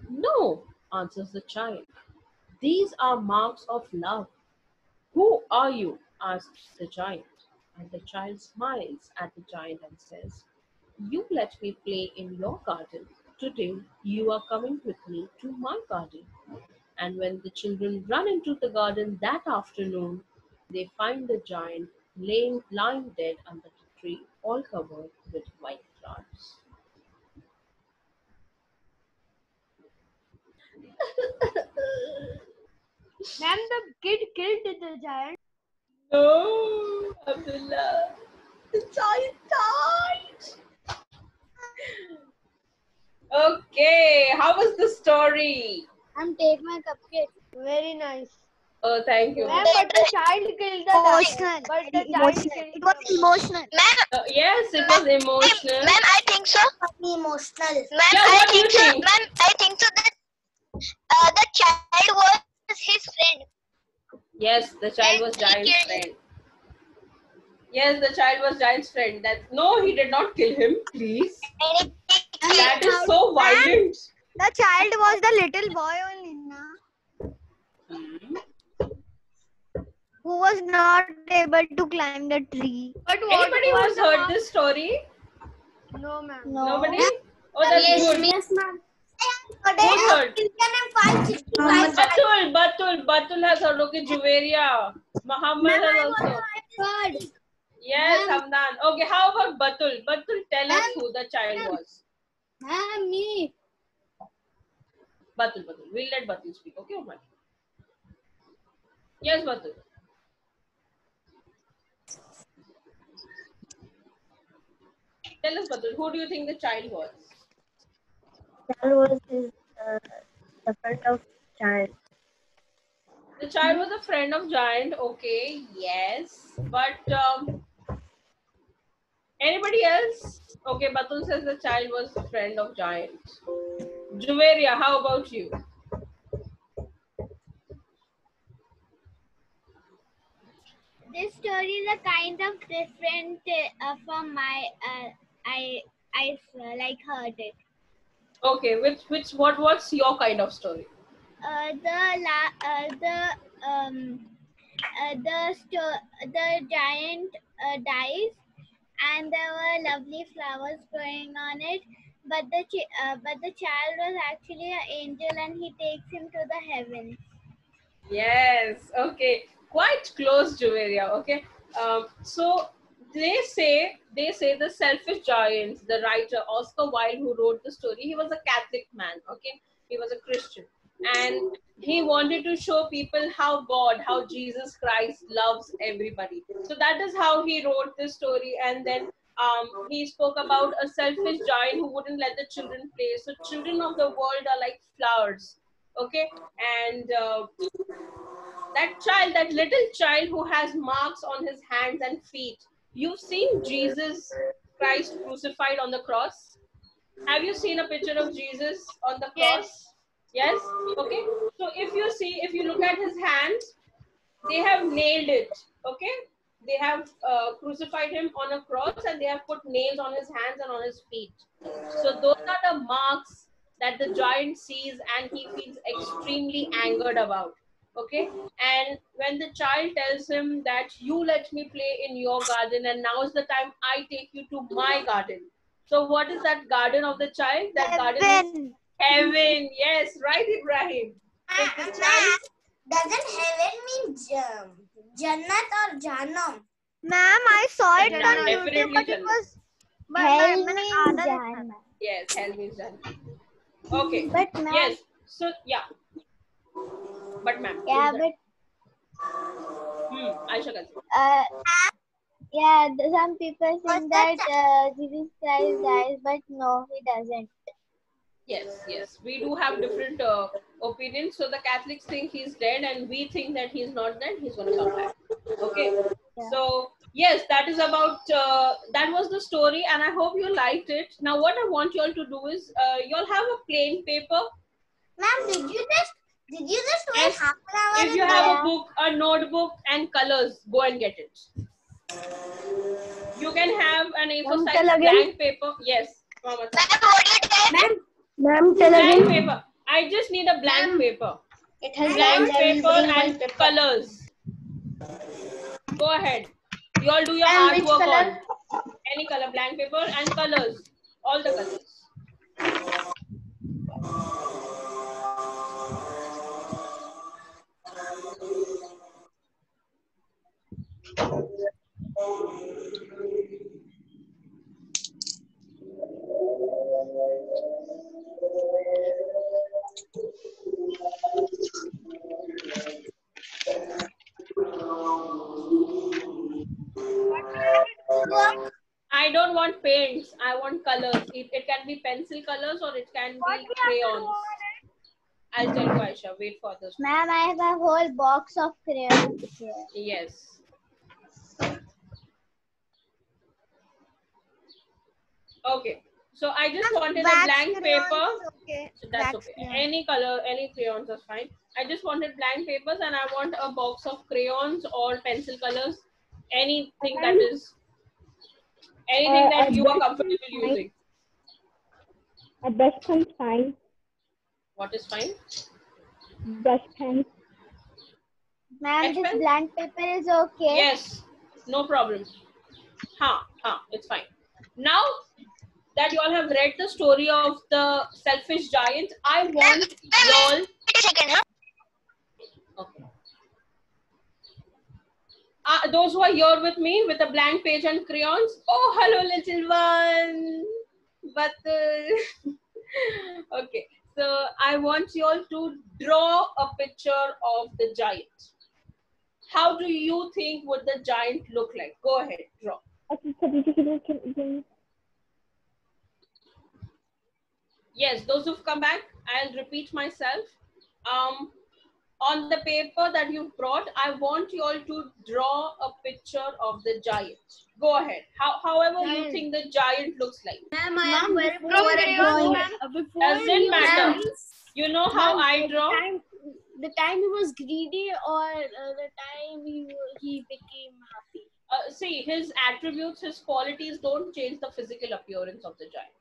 No, answers the child. These are marks of love. Who are you? asks the giant. And the child smiles at the giant and says, You let me play in your garden. Today you are coming with me to my garden. And when the children run into the garden that afternoon, they find the giant laying lying dead under the tree, all covered with white flowers. Ma'am, the kid killed the giant. No, Abdullah. The giant died. Okay, how was the story? I'm take my cupcake. Very nice. Oh, thank you. Ma'am, but the child killed the Emotional. giant. But the child Emotional. killed It was the emotional. Uh, yes, it was emotional. Ma'am, I think so. Emotional. Ma'am, Yeah, I what think so. Ma'am, I think so that uh, the child was his friend. Yes, the child was Giant's friend. Yes, the child was Giant's friend. That no, he did not kill him. Please, And that is so violent. The child was the little boy only, na? Who was not able to climb the tree. But what Anybody was who's heard mark? this story? No, ma'am. Nobody. Oh, that's good. Yes, ma'am. Heard? Five, Batul, Batul, Batul has. Okay, Juveria. Muhammad has also. Yes, Hamdan. Okay, how about Batul? Batul, tell us who the child was. me. Batul, Batul. We'll let Batul speak. Okay, Umar? Yes, Batul. Tell us, Batul, who do you think the child was? Child was his uh, the friend of child. The child was a friend of Giant. Okay, yes. But um, anybody else? Okay, Batul says the child was a friend of Giant. Juveria, how about you? This story is a kind of different uh, from my uh, I I uh, like heard it. Okay, which which what what's your kind of story? Uh, the la- uh, the um uh, the sto- the giant uh, dies and there were lovely flowers growing on it but the chi- uh, but the child was actually an angel and he takes him to the heavens Yes. Okay. Quite close, Juveria. Okay. Um, so they say they say the selfish giants, the writer Oscar Wilde, who wrote the story, he was a Catholic man. Okay, he was a Christian, and he wanted to show people how God, how Jesus Christ loves everybody. So that is how he wrote this story, and then. Um, he spoke about a selfish giant who wouldn't let the children play. So children of the world are like flowers, okay? And uh, that child, that little child who has marks on his hands and feet. You've seen Jesus Christ crucified on the cross. Have you seen a picture of Jesus on the cross? Yes. Yes? Okay. So if you see, if you look at his hands, they have nailed it. Okay. They have uh, crucified him on a cross and they have put nails on his hands and on his feet. So those are the marks that the giant sees and he feels extremely angered about okay? And when the child tells him that you let me play in your garden and now is the time i take you to my garden. So what is that garden of the child? That heaven. garden heaven. yes right ibrahim? Uh, the child... doesn't heaven mean jam, jannat or jannam? Ma'am i saw it on youtube but it was but hell means jannat. Yes hell means jannat. Okay. But yes so yeah. But ma'am. Yeah, who's that? but Hmm. Aisha can say. uh, yeah, some people think that that uh, Jesus Christ dies, but no, he doesn't. Yes, yes. We do have different uh, opinions. So the Catholics think he's dead, and we think that he's not dead. He's going to come back. Okay. Yeah. So yes, that is about. Uh, that was the story, and I hope you liked it. Now, what I want you all to do is, uh, you all have a plain paper. ma'am, did you just did you just wait Yes. half an hour? If you have there? a book, a notebook, and colors, go and get it. You can have an A4 Ma'am, size tell again. blank paper. Yes, Mama. Ma'am, ma'am, tell Blank paper. I just need a blank paper. It has blank lines, I will paper and paper. colors. Go ahead. You all do your And which artwork color? on any color, blank paper and colors, all the colors. I don't want paints. I want colors. It, it can be pencil colors or it can be crayons. I'll tell you, Aisha. Wait for this. Ma'am, I have a whole box of crayons here. Yes. Okay. So I just wanted a blank crayons paper. Okay. So that's Wax okay. crayons. Any color, any crayons is fine. I just wanted blank papers and I want a box of crayons or pencil colors. Anything that is anything Uh, that you are comfortable is fine. using. A brush pen's fine. What is fine? Brush pen. Ma'am, H this pen? blank paper is okay. Yes, no problem. Huh, huh, it's fine. Now that you all have read the story of the selfish giant, I want y'all. Okay. Uh, those who are here with me with a blank page and crayons. Oh, hello, little one. But uh, [LAUGHS] okay, so I want you all to draw a picture of the giant. How do you think would the giant look like? Go ahead, draw. Okay, so did you give me- can- can- Yes, those who've come back, I'll repeat myself. Um, on the paper that you've brought, I want you all to draw a picture of the giant. Go ahead. How, however you think the giant looks like. Ma'am, I am very From poor at drawing. ma'am. uh, Before Doesn't matter. was- You know how ma'am, I the draw? Time, the time he was greedy or uh, the time he, he became happy. Uh, see, his attributes, his qualities don't change the physical appearance of the giant.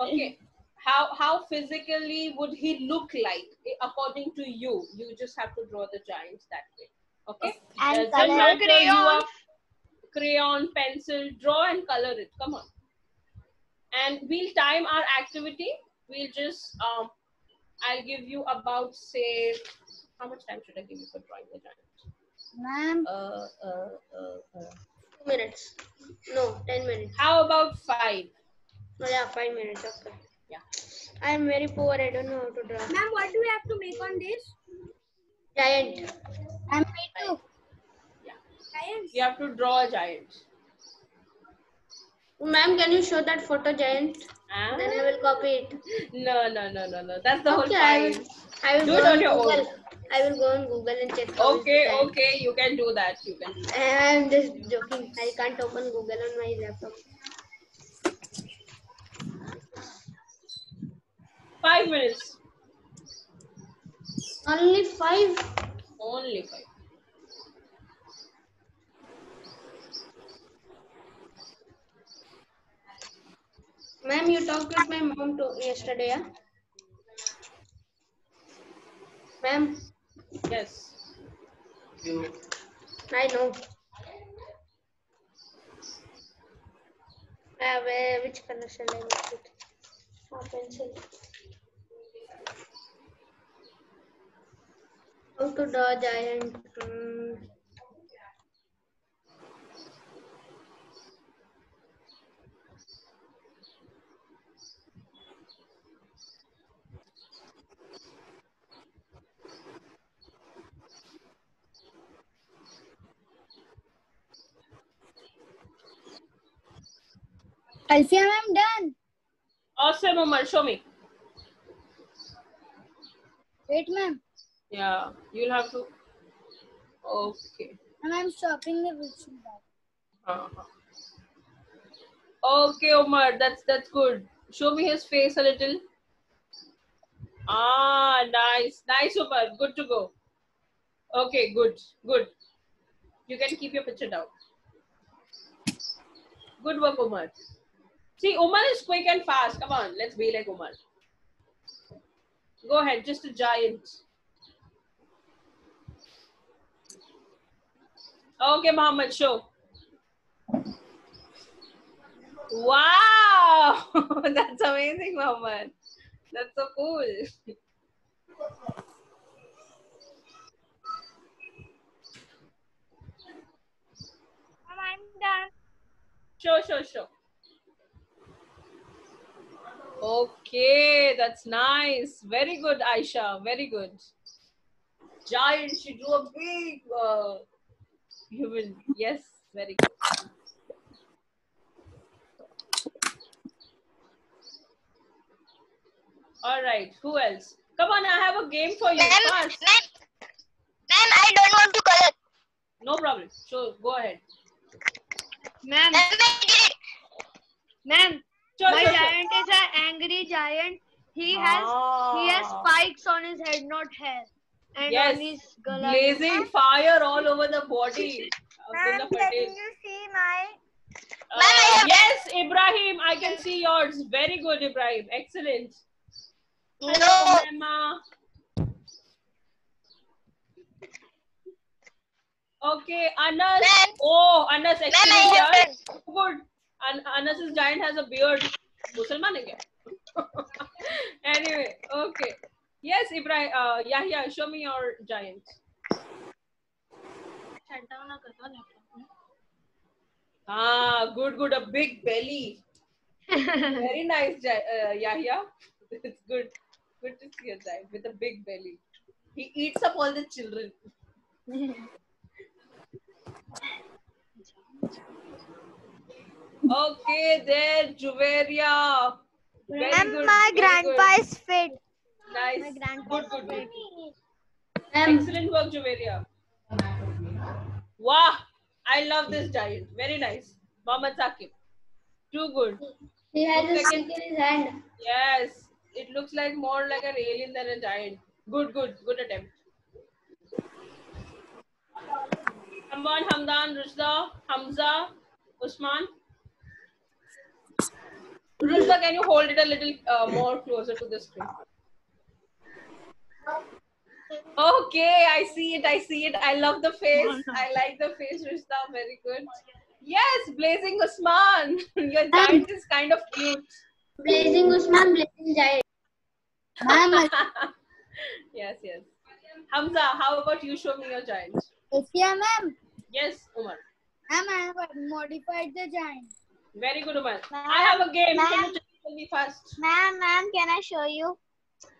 Okay. How how physically would he look like eh, according to you? You just have to draw the giant that way. Okay. And Doesn't color. matter you are crayon, pencil, draw and color it. Come on. And we'll time our activity. We'll just um I'll give you about say how much time should I give you for drawing the giant? Ma'am, Uh, uh, uh, uh. Two minutes. No, ten minutes. How about five? Oh, yeah, five minutes. Okay. Yeah. I am very poor. I don't know how to draw. Ma'am, what do we have to make on this? Giant. and me too. Science. You have to draw a giant. Ma'am, can you show that photo giant? Ah? Then I will copy it. No, no, no, no, no. That's the whole Okay, I will. I will Do go it on on your own. Google. I will go on Google and check. how is the Okay, okay, you can do that. You can. do that. I am just joking. I can't open Google on my laptop. Five minutes. Only five. Only five. Ma'am, you talked with my mom to yesterday, yeah? Ma'am, Yes. You. I know. Uh, where, which color shall I make it? Oh, pencil. How to draw giant? Hmm. Alfia ma'am done. Awesome, Umar. Show me. Wait ma'am. Yeah, you'll have to. Okay. And I'm stopping the vision back. Uh-huh. Okay, Omar, that's that's good. Show me his face a little. Ah, nice, nice, Omar. Good to go. Okay, good, good. You can keep your picture down. Good work, Omar. See, Omar is quick and fast. Come on, let's be like Omar. Go ahead, just a giant. Okay, Muhammad, show. Wow, [LAUGHS] that's amazing, Muhammad. That's so cool. I'm done. Show, show, show. Okay, that's nice. Very good, Aisha. Very good. Giant, she drew a big uh, human. Yes, very good. All right, who else? Come on, I have a game for you. Ma'am, Fast. ma'am, ma'am, I don't want to color. No problem. So go ahead. Ma'am, Ma'am, I did it. ma'am, Sure, my sure, sure. giant is an angry giant. He has he has Ah. spikes on his head, not hair, and Yes, on his gala. blazing fire all over the body. [LAUGHS] Abdullah Patel. see my? Uh, Ma'am, have- yes, Ibrahim, I can see yours. Very good, Ibrahim. Excellent. Hello. Emma. Okay, Anas. Ma'am. Oh, Anas, Ma'am, I excellent. have. Good. An- Anas's giant has a beard. Musalman again. [LAUGHS] anyway, okay. Yes, Ibrahim. Uh, Yahya, show me your giant. Ah, good, good. A big belly. Very [LAUGHS] nice, uh, Yahya. It's good. Good to see a giant with a big belly. He eats up all the children. [LAUGHS] okay, there, Juveria. Very good. my grandpa good. is fit. Nice. My grandpa Good, good, good. Excellent work, Juveria. Wow, I love this giant. Very nice. Mohammed Saqib. Too good. he has a Looks like in his hand. Yes, it looks like more like an alien than a giant. Good, good, good attempt. Come on, Hamdan, Rushda, Hamza, Usman. Rushda, can you hold it a little uh, more closer to the screen? Okay, I see it, I see it. I love the face. I like the face, Rushda. Very good. Yes, Blazing Usman. [LAUGHS] Your giant is kind of cute. Blazing Usman, blazing giant. [LAUGHS] Yes, yes. Hamza, how about you show me your giant? Alfia ma'am. Yes, Umar. Ma'am, I have modified the giant. Very good, Umar. I have a game. Can you tell me fast? Ma'am, ma'am, can I show you?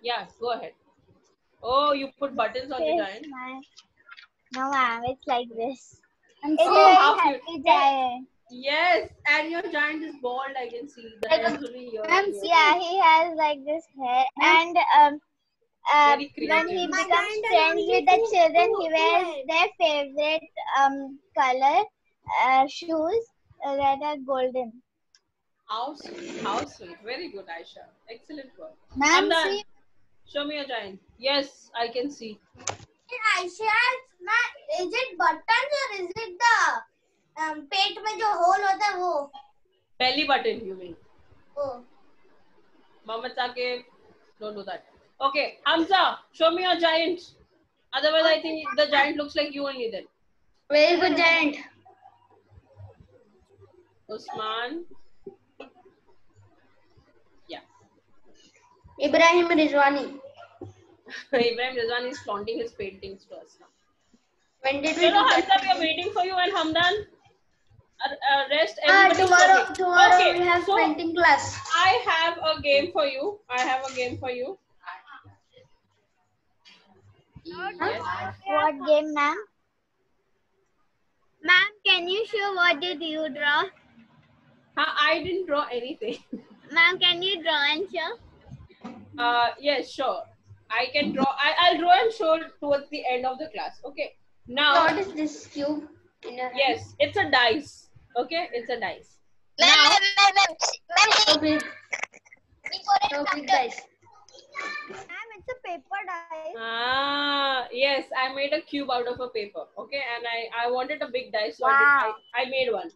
Yeah, go ahead. Oh, you put buttons on the This, giant. ma'am. No, ma'am, it's like this. I'm Oh, very happy cute. giant. Yes, and your giant is bald. I can see the hair is only here. Ma'am, here. yeah, he has like this hair, and um, uh, when he creative. becomes friends with the children, he wears their favorite um color uh, shoes uh, that are golden. How sweet. How sweet. Very good, Aisha. Excellent work. Ma'am, I'm done. see, Show me a giant. Yes, I can see. Aisha is it buttons or is it the um, पेट में जो hole, होता है belly button you mean? Oh. Mama Take, don't do that. Okay, Hamza, show me your giant. Otherwise, I think the giant looks like you only then. Very good giant. Usman. Ibrahim Rizwani. [LAUGHS] Ibrahim Rizwani is flaunting his paintings to us now. When did we do Hamza, we are waiting for you and Hamdan. Uh, uh, rest Ah, everybody. tomorrow, okay. tomorrow okay. we have so painting class. I have a game for you. I have a game for you. Yes. What game, ma'am? Ma'am, can you show what did you draw? Huh, I didn't draw anything. [LAUGHS] Ma'am, can you draw and show? Uh, yes, sure. I can draw. I, I'll draw and show towards the end of the class. Okay. Now, What is this cube? In your hand? yes, it's a dice. Okay, it's a dice. Ma'am, Now, ma'am, ma'am, ma'am, So big, before it so big to- guys. Ma'am, it's a paper dice. ah, yes, I made a cube out of a paper. Okay, and I I wanted a big dice, so I, did, I I made one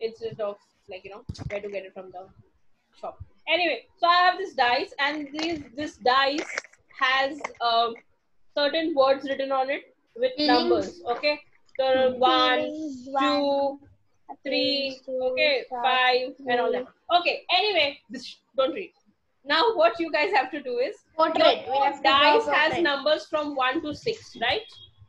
instead of like you know where to get it from the shop. Anyway, so I have this dice, and this this dice has um certain words written on it with numbers. Okay, so one, two, three, okay, five, and all that. Okay, anyway, this, don't read. Now, what you guys have to do is Portrait. We your have to dice has numbers from one to six, right?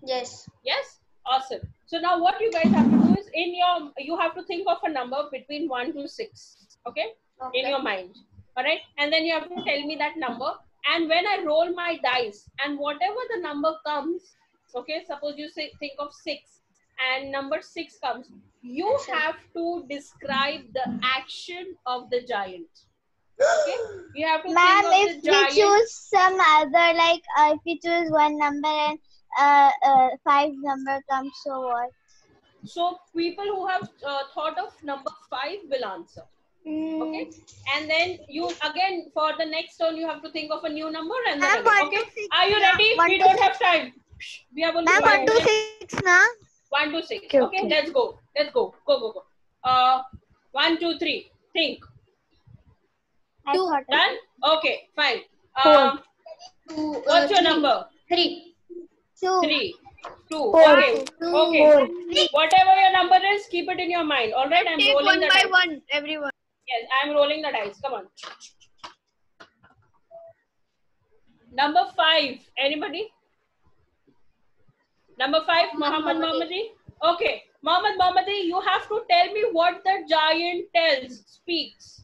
Yes. Yes, awesome. So now, what you guys have to do is in your you have to think of a number between one to six, okay, in your mind. All right, and then you have to tell me that number. And when I roll my dice, and whatever the number comes, okay, suppose you say think of six, and number six comes, you have to describe the action of the giant. Okay, [GASPS] you have to Ma'am, if we choose some other, like uh, if we choose one number and uh, uh, five number comes, so what? So people who have uh, thought of number five will answer. Mm, Okay, and then you again for the next turn you have to think of a new number and then Ma'am, Okay, to six, are you ready? one We to don't six. have time. We have only Ma'am, five one to minutes. six, na? One to six. Okay, Okay, okay. let's go. Let's go. Go go go. Uh, one two three. Think. I thought Done. Okay, fine. Four. Um, Two, uh, what's your three. number? Three. two. Three. Two. Four. Okay. Two. Okay. Four. Whatever your number is, keep it in your mind. All right. I'm Take rolling one by one, everyone. Yes, I'm rolling the dice. Come on. Number five. Anybody? Number five, Muhammad Mohammadi. Okay, Muhammad Mohammadi, you have to tell me what the giant tells, speaks.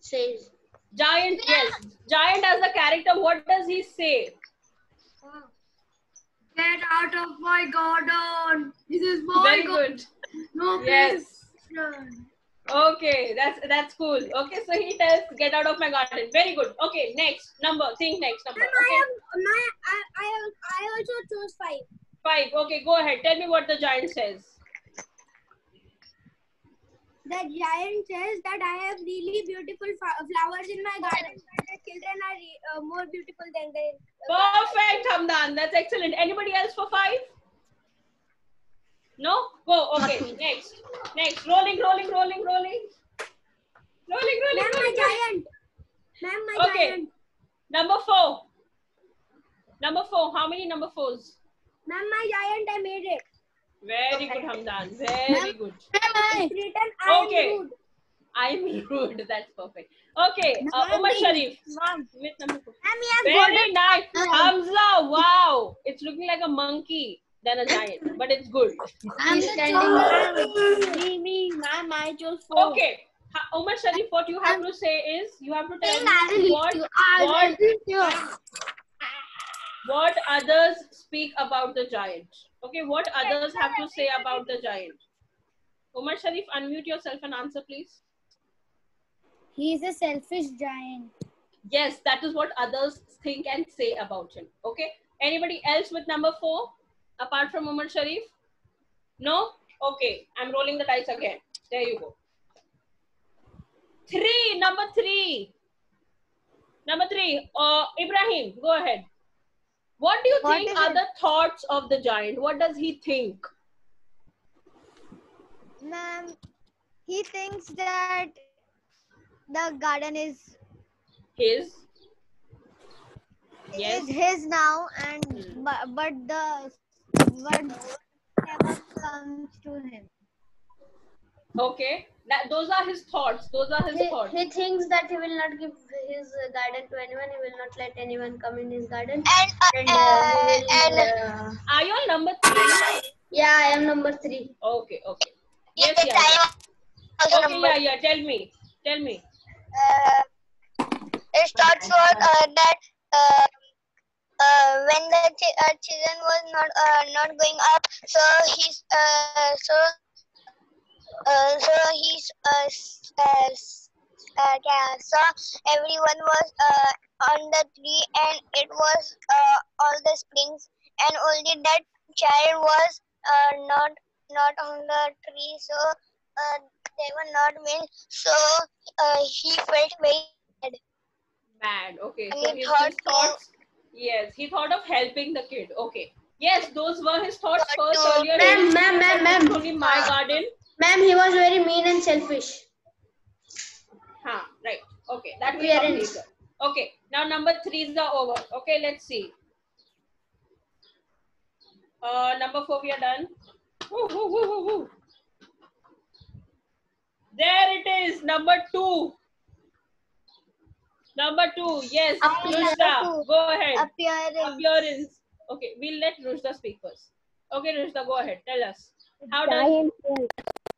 Says. Giant, yes. Giant as a character, what does he say? Get out of my garden. This is my Very garden. good. No Yes. place. Okay, that's that's cool. Okay, so he tells, get out of my garden. Very good. Okay, next number. Think next number. Okay. my, I, I, I also chose five. Five. Okay, go ahead. Tell me what the giant says. The giant says that I have really beautiful flowers in my garden. But the children are uh, more beautiful than the. Perfect, Hamdan. That's excellent. Anybody else for five? No? Go. Okay. Next. Next. Rolling, rolling, rolling, rolling. Rolling, rolling, Ma'am, my rolling. giant. Ma'am, my Okay. giant. Number four. Number four. How many number fours? Ma'am, my giant, I made it. Very good, Hamdan. Very good. It's written I Okay. am rude. I'm rude. That's perfect. Okay. Uh, me. Sharif. Ma'am, With number four. Ma'am, he has Very golden. nice. Hamza. Wow. It's looking like a monkey than a giant, but it's good. He's standing. Me, me, ma'am, I chose four. Okay. Ha- Umar Sharif, what you have to say is you have to tell me what, you. What, what others speak about the giant. Okay, what others have to say about the giant. Umar Sharif, unmute yourself and answer, please. He is a selfish giant. Yes, that is what others think and say about him. Okay. Anybody else with number four apart from Umar Sharif? No? Okay. I'm rolling the dice again. There you go. Three. Number three. Number three. Uh, Ibrahim, go ahead. What do you What think are it? the thoughts of the giant? What does he think? Ma'am, he thinks that the garden is His. Yes. is his now, and but, but the but never comes to him. Okay. That, those are his thoughts. Those are his He, thoughts. he thinks that he will not give his uh, garden to anyone. He will not let anyone come in his garden. And, uh, And uh, he will. and Uh, Are you on number three? yeah, I am number three. Okay, okay. Yes, yes, yeah. Also Okay, number yeah, yeah. Tell me. Tell me. uh, his thoughts were uh, that uh, uh, when the ch- uh, children was not uh, not going up, so he's uh, so uh, so he's uh, uh, uh, yeah, so everyone was uh, on the tree and it was uh, all the springs and only that child was uh, not not on the tree so uh, they were not win so uh, he felt very bad Mad. Okay. And So he thought thoughts. Yes, he thought of helping the kid. Okay. Yes, those were his thoughts Thought first to- earlier. Ma'am, ma'am, ma'am, ma'am. Only my garden. Ma'am, he was very mean and selfish. Huh, right. Okay, that come Appearance. later. Okay, now number threes are over. Okay, let's see. Uh, number four, we are done. Woo, woo, woo, woo, woo. There it is, number two. Number two, yes, Appearance. Rushda, go ahead. Appearance. Appearance. Okay, we'll let Rushda speak first. Okay, Rushda, go ahead. Tell us. How does Giant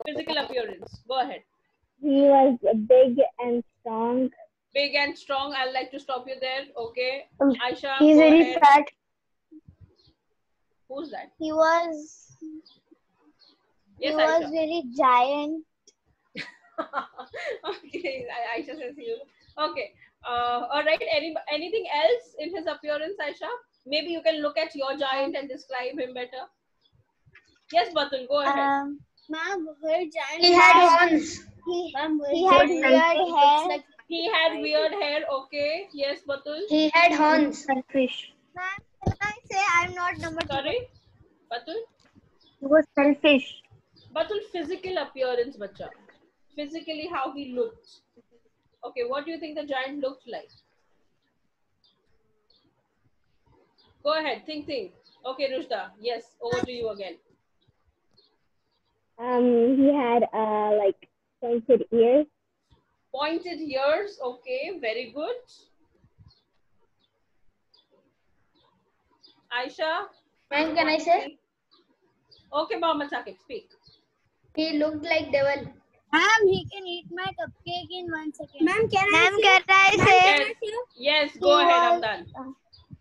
physical appearance? Go ahead. he was big and strong. Big and strong. I'd like to stop you there. Okay. Aisha, He's go very ahead. fat. Who's that? He was Yes, he was Aisha. very giant. [LAUGHS] okay, Aisha says you. Okay. Uh, all right. Any anything else in his appearance, Aisha? Maybe you can look at your giant and describe him better. Yes, Batul, go ahead. Um, ma'am, her giant. He had horns. He, Ma'am, he had weird hair. he had weird hair. Okay. Yes, Batul. He had horns. Selfish. Ma'am, can I say I'm not number two? Sorry, Batul. He was selfish. Batul, physical appearance, bacha. Physically, how he looked. Okay, what do you think the giant looked like? Go ahead, think, think. Okay, Rushda. Yes, over to you again. Um, he had uh like pointed ears. Pointed ears. Okay, very good. Aisha. Ma'am, can I say? Okay, Mohammed Saqib, speak. He looked like devil. Ma'am, he can eat my cupcake in one second. Ma'am, can I Ma'am, can I Yes, yes go He ahead, Hamdan.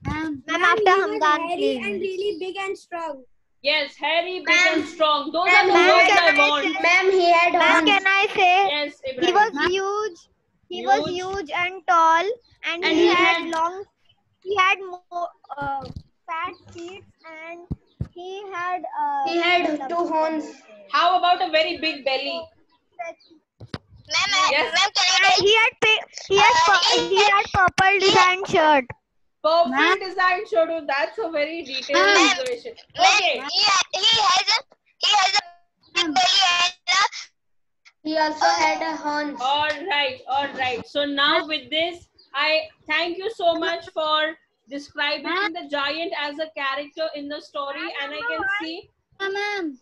Ma'am, Ma'am, after Hamdan, please. and really big and strong. Yes, hairy, big and strong. Those are the ma'am, words I I want. Ma'am, he had horns. I say? Yes, He was huge. He was Huge. huge and tall, and, And he, he had, had- long. He had more uh, fat feet, and he had. Uh, He had two horns. How about a very big belly? Ma'am uh, Yes. ma'am can I he had he had Uh, he he had purple design shirt. Perfect design, Shodu. That's a very detailed Ma'am. observation. Okay. he, ha- he has a he has a big belly and a He also had a horns. All right, all right. So now with this, I thank you so much for describing the giant as a character in the story, and I can see. Ma'am.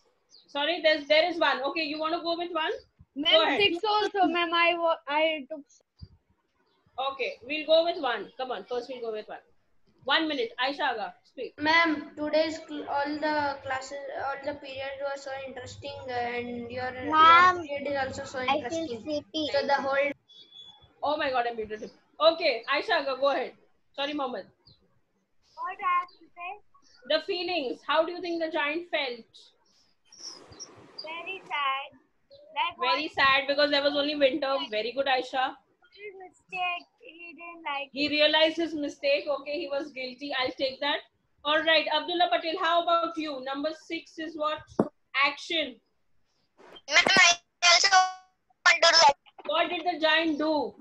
Sorry, there's there is one. Okay, you want to go with one? Go Ma'am, six also, ma'am. I, I took Okay, we'll go with one. Come on, first we'll go with one. One minute. Aisha Aga, speak. Ma'am, today's cl- all the classes, all the periods were so interesting, and your, your Ma'am, period is also so I feel interesting. sleepy. So the whole Oh my god, I muted him. Okay, Aisha Aga, go ahead. Sorry, Mohammed. What I have to say? The feelings. How do you think the giant felt? Very sad. That Very sad because there was only winter. Very good, Aisha. his mistake. He didn't like. He realized his mistake. Okay, he was guilty. I'll take that. All right, Abdullah Patel, how about you? Number six is what? Action. ma'am I also want to do that What did the giant do?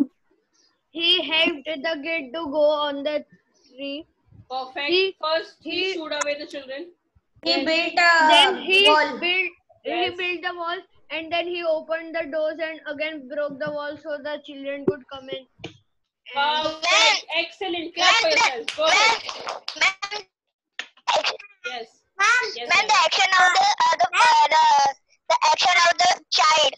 He helped the kid to go on the tree. Perfect. He- First, he, he- shooed away the children. he built a then he wall. built Yes. he built the wall and then he opened the doors and again broke the wall so the children could come in. Perfect. Excellent. Clap for yourself. Go ahead. ma'am Yes. ma'am Yes, ma'am ma'am. the action of the uh, the, uh, the the action of the child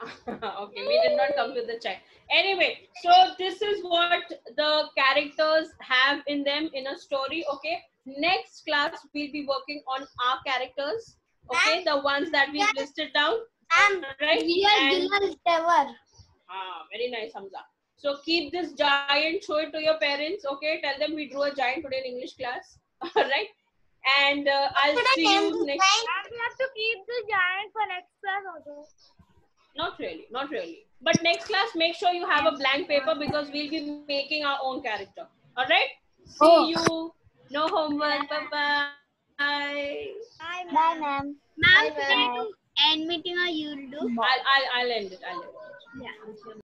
[LAUGHS] the chat. Anyway, so this is what the characters have in them in a story. Okay. Next class we'll be working on our characters. Okay, the ones that we've listed down. Um, Right. real And- Dylan Tower. Ah, very nice, Hamza. So keep this giant, show it to your parents. Okay, tell them we drew a giant today in English class. [LAUGHS] All right. And uh, I'll Should see name you next. giant? we have to keep the giant for next class also. Not really, not really. But next class, make sure you have a blank paper because we'll be making our own character. All right. See Oh. you. No homework. Bye bye. Bye, ma'am. Ma'am, should I do end meeting or you'll do? I'll, I'll, I'll end it. I'll end it. Yeah.